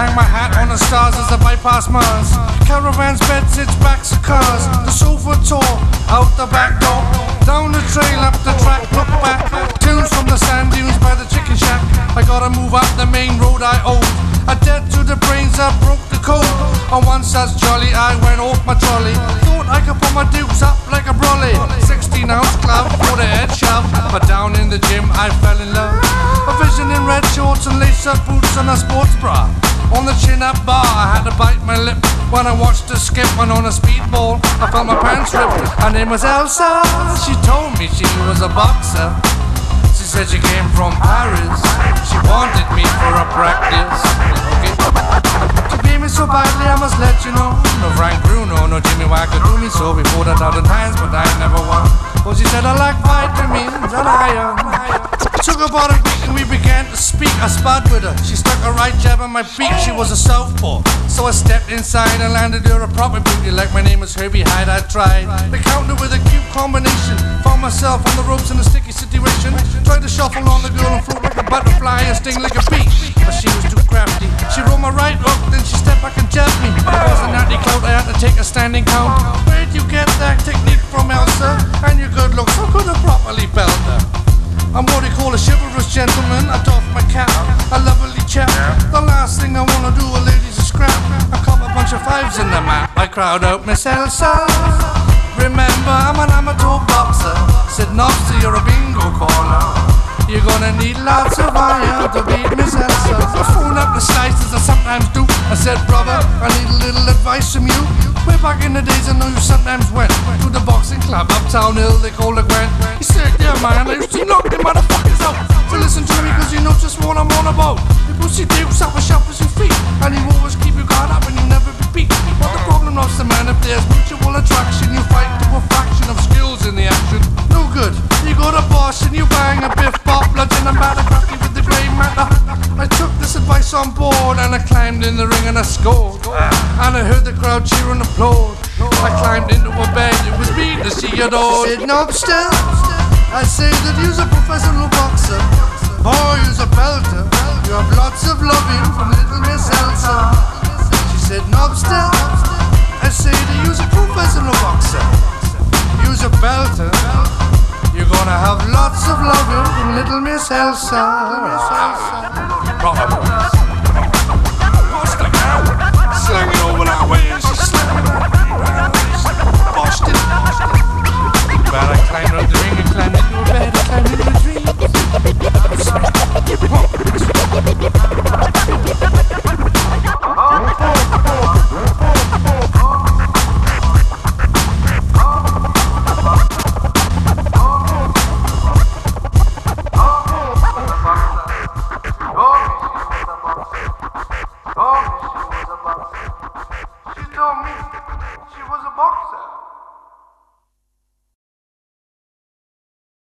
Hang my hat on the stars as I bypass Mars. Caravans, beds, it's backs of cars. The sofa tour, out the back door. Down the trail, up the track, look back. Tunes from the sand dunes by the chicken shack. I gotta move up the main road I own. A dead to the brains, that broke the code. On one such jolly, I went off my trolley. Thought I could put my dukes up like a brolly. 16 ounce club for the head shove. But down in the gym, I fell in love. Vision in red shorts and lace up boots and a sports bra. On the chin up bar, I had to bite my lip when I watched her skip and on a speedball. I felt my pants ripped. Her name was Elsa. She told me she was a boxer. She said she came from Paris. She wanted me for a practice. Okay. She beat me so badly, I must let you know. No Frank Bruno, no Jimmy Wacker do me so before that thousand times, but I never won. Well, she said I like vitamins and iron. Took her and we began to speak. I sparred with her. She stuck a right jab on my beak. She was a southpaw. So I stepped inside and landed her a proper booty. Like my name was Herbie Hide, I tried. The counter with a cute combination. Found myself on the ropes in a sticky situation. Tried to shuffle on the girl and float like a butterfly and sting like a bee. But she was too crafty. She rolled my right hook, then she stepped back and jabbed me. It was a natty clout, I had to take a standing count. Where'd you get that technique from, Elsa? And your good looks, how could have properly felt her? I'm what they call a chivalrous gentleman. I doff my cap, a lovely chap. The last thing I wanna do, a lady's a scrap. I cop a bunch of fives in the map. I crowd out Miss Elsa. Remember, I'm an amateur boxer. Said Nobster, you're a bingo caller. You're gonna need lots of iron to beat Miss Elsa. I phone up the slices, I sometimes do. I said, brother, I need a little advice from you. Way back in the days, I know you sometimes went to the boxing club uptown hill, they call it Gwen. He said, yeah, man, I used to knock. So listen know just what I'm on about. You push your dukes up and shuffle your feet, and you always keep your guard up and you never be beat. But the problem is, the man, if there's mutual attraction, you fight to a fraction of skills in the action. No good. You go to boss and you bang a biff bop, bludgeon and batter cracky with the grey matter. I took this advice on board and I climbed in the ring and I scored. And I heard the crowd cheer and applaud. I climbed into a bed, it was me to see it all. Said Nobster, I say that you're a professional boxer. Boy, you're a belter. You have lots of loving from little Miss Elsa. She said, Nobster, I say that you're a boxer. You're a belter. You're gonna have lots of loving from little Miss Elsa. Bravo. 要命